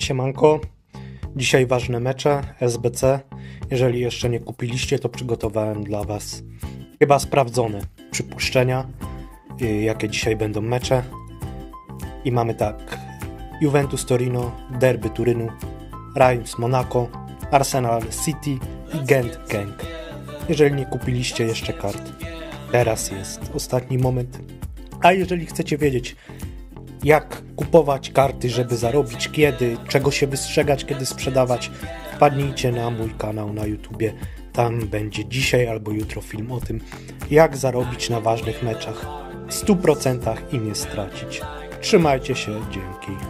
Siemanko. Dzisiaj ważne mecze SBC. Jeżeli jeszcze nie kupiliście, to przygotowałem dla Was chyba sprawdzone przypuszczenia, y, jakie dzisiaj będą mecze. I mamy tak: Juventus Torino, Derby Turynu, Reims Monaco, Arsenal City i Gent Genk. Jeżeli nie kupiliście jeszcze kart, teraz jest ostatni moment. A jeżeli chcecie wiedzieć, jak kupować karty, żeby zarobić, kiedy, czego się wystrzegać, kiedy sprzedawać, wpadnijcie na mój kanał na YouTubie. Tam będzie dzisiaj albo jutro film o tym, jak zarobić na ważnych meczach w 100% i nie stracić. Trzymajcie się, dzięki.